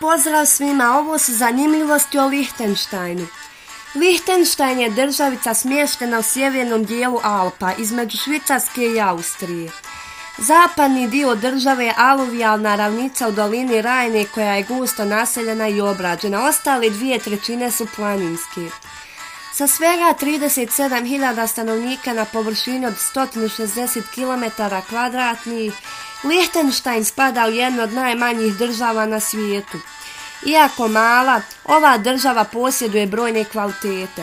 Pozdrav svima, ovo su zanimljivosti o Lihtenštajnu. Lihtenštajn je državica smještena u sjevernom dijelu Alpa, između Švicarske i Austrije. Zapadni dio države je aluvijalna ravnica u dolini Rajne koja je gusto naseljena i obrađena. Ostale dvije trećine su planinske. Sa svega 37.000 stanovnika na površini od 160 km kvadratnih, Liechtenstein spada u jednu od najmanjih država na svijetu. Iako mala, ova država posjeduje brojne kvalitete.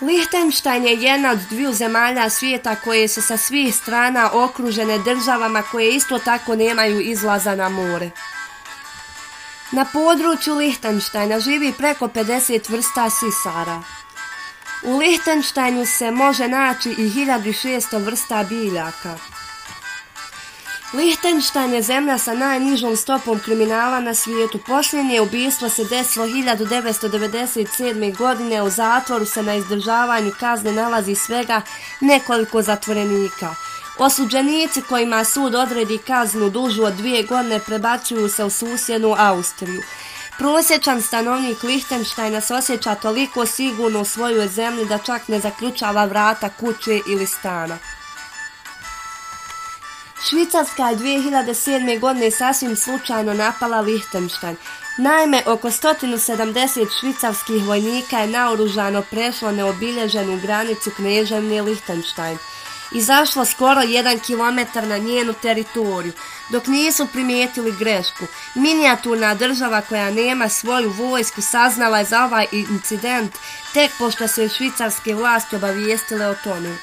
Liechtenstein je jedna od dviju zemalja svijeta koje su sa svih strana okružene državama koje isto tako nemaju izlaza na more. Na području Lihtenštajna živi preko 50 vrsta sisara. U Lihtenštajnu se može naći i 1600 vrsta biljaka. Lihtenštajn je zemlja sa najnižom stopom kriminala na svijetu. Posljednje ubistvo se desilo 1997. godine. U zatvoru se na izdržavanju kazne nalazi svega nekoliko zatvorenika. Osuđenici kojima sud odredi kaznu dužu od dvije godine prebacuju se u susjednu Austriju. Prosječan stanovnik Lihtenštajna se osjeća toliko sigurno u svojoj zemlji da čak ne zaključava vrata kuće ili stana. Švicarska je 2007. godine sasvim slučajno napala Lihtenštajn. Naime, oko 170 švicarskih vojnika je naoružano prešlo neobilježenu granicu knježevne Lihtenštajn izašla skoro jedan kilometar na njenu teritoriju, dok nisu primijetili grešku. Minijaturna država koja nema svoju vojsku saznala je za ovaj incident tek pošto se švicarske vlasti obavijestile o tome.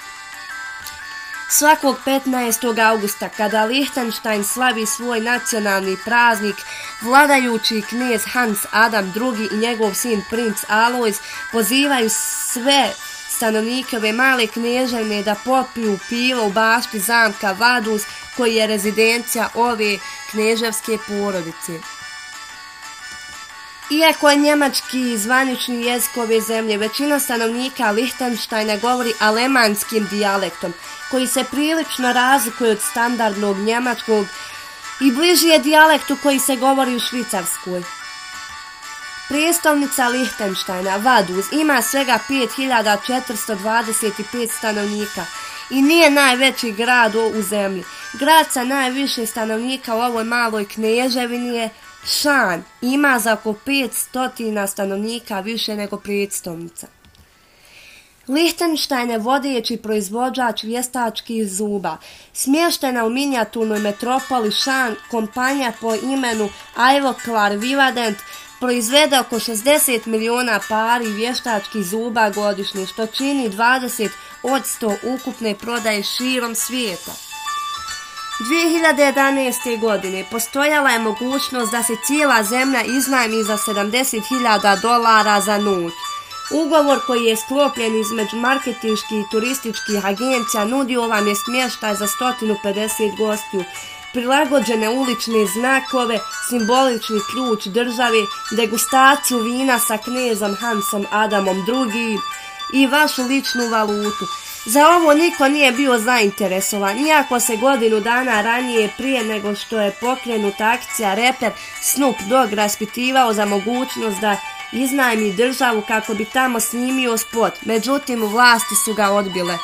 Svakog 15. augusta, kada Liechtenstein slavi svoj nacionalni praznik, vladajući knjez Hans Adam II i njegov sin princ Alois pozivaju sve stanovnike ove male knježevne da popiju pivo u bašti zamka Vaduz koji je rezidencija ove knježevske porodice. Iako je njemački zvanični jezik ove zemlje, većina stanovnika Lichtensteina govori alemanskim dijalektom, koji se prilično razlikuje od standardnog njemačkog i bliži je dijalektu koji se govori u Švicarskoj. Prijestolnica Lihtenštajna, Vaduz, ima svega 5425 stanovnika i nije najveći grad u zemlji. Grad sa najviše stanovnika u ovoj maloj knježevini je Šan ima za oko 500 stanovnika više nego prijestolnica. Lichtenstein je vodeći proizvođač vjestačkih zuba. Smještena u minijaturnoj metropoli Šan, kompanija po imenu Ivoclar Vivadent proizvede oko 60 miliona pari vještačkih zuba godišnje, što čini 20 od 100 ukupne prodaje širom svijeta. 2011. godine postojala je mogućnost da se cijela zemlja iznajmi za 70.000 dolara za noć. Ugovor koji je sklopljen između marketinških i turističkih agencija nudio vam je smještaj za 150 gostiju, prilagođene ulične znakove, simbolični ključ države, degustaciju vina sa knezom Hansom Adamom II i vašu ličnu valutu. Za ovo niko nije bio zainteresovan, iako se godinu dana ranije prije nego što je pokrenuta akcija reper Snoop Dogg raspitivao za mogućnost da iznajmi državu kako bi tamo snimio spot, međutim vlasti su ga odbile.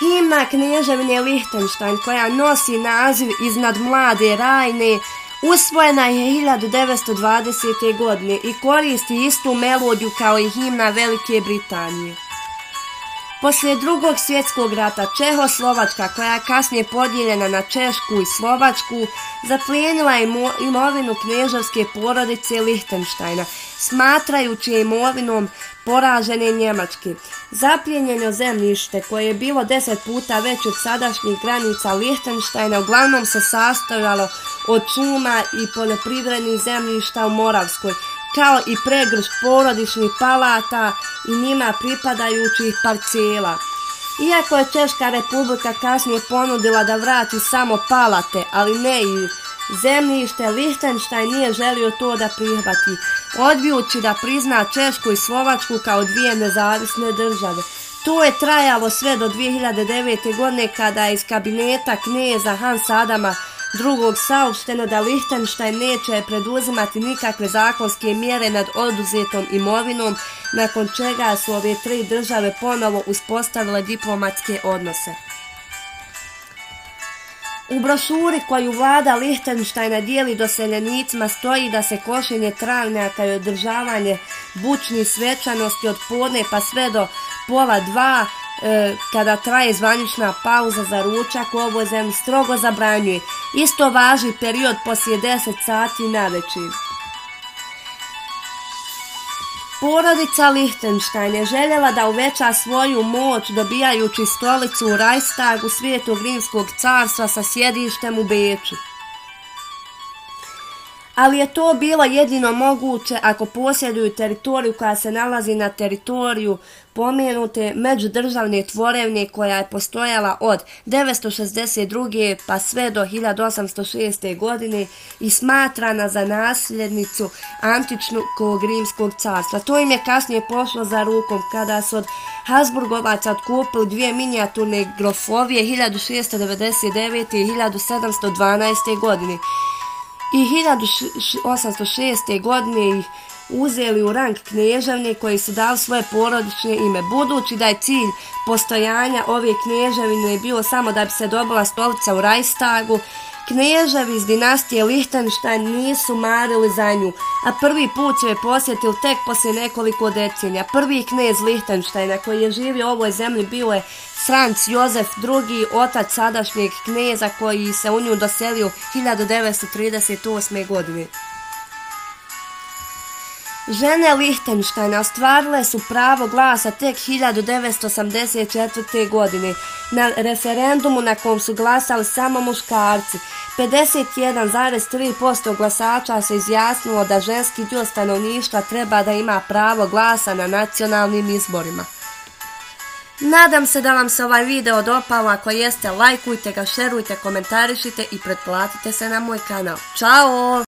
Himna knježevine Lichtenstein koja nosi naziv iznad mlade rajne usvojena je 1920. godine i koristi istu melodiju kao i himna Velike Britanije. Poslije drugog svjetskog rata Čehoslovačka, koja je kasnije podijeljena na Češku i Slovačku, zaplijenila je imovinu knježavske porodice Lichtensteina, smatrajući je imovinom poražene Njemačke. Zaplijenjeno zemljište, koje je bilo deset puta već od sadašnjih granica Lichtensteina, uglavnom se sastojalo od šuma i poljoprivrednih zemljišta u Moravskoj, kao i pregrš porodičnih palata i njima pripadajućih parcela. Iako je Češka republika kasnije ponudila da vrati samo palate, ali ne i zemljište, Lichtenstein nije želio to da prihvati, odbijući da prizna Češku i Slovačku kao dvije nezavisne države. To je trajalo sve do 2009. godine kada je iz kabineta knjeza Hans Adama drugog saopšteno da Lichtenstein neće preduzimati nikakve zakonske mjere nad oduzetom imovinom, nakon čega su ove tri države ponovo uspostavile diplomatske odnose. U brošuri koju vlada Lichtensteina dijeli doseljenicima stoji da se košenje travnjaka i održavanje bučnih svečanosti od podne pa sve do pola dva E, kada traje zvanična pauza za ručak u ovoj zemlji strogo zabranjuje. Isto važi period poslije 10 sati na večer. Porodica Lichtenstein je željela da uveća svoju moć dobijajući stolicu u Reichstagu svijetog rimskog carstva sa sjedištem u Beču ali je to bilo jedino moguće ako posjeduju teritoriju koja se nalazi na teritoriju pomenute međudržavne tvorevne koja je postojala od 962. pa sve do 1806. godine i smatrana za nasljednicu antičnog rimskog carstva. To im je kasnije pošlo za rukom kada su od Habsburgovaca otkupili dvije minijaturne grofovije 1699. i 1712. godine i 1806. godine ih uzeli u rang knježavne koji su dali svoje porodične ime. Budući da je cilj postojanja ove knježavine bio samo da bi se dobila stolica u Rajstagu, Kneževi iz dinastije Lichtenstein nisu marili za nju, a prvi put će je posjetil tek poslije nekoliko decenija. Prvi knjez Lichtensteina koji je živio u ovoj zemlji bio je Franc Josef II, otac sadašnjeg knjeza koji se u nju doselio 1938. godine. Žene Lichtensteina ostvarile su pravo glasa tek 1984. godine na referendumu na kom su glasali samo muškarci. 51,3% glasača se izjasnilo da ženski dio stanovništva treba da ima pravo glasa na nacionalnim izborima. Nadam se da vam se ovaj video dopao, ako jeste lajkujte ga, šerujte, komentarišite i pretplatite se na moj kanal. Ćao!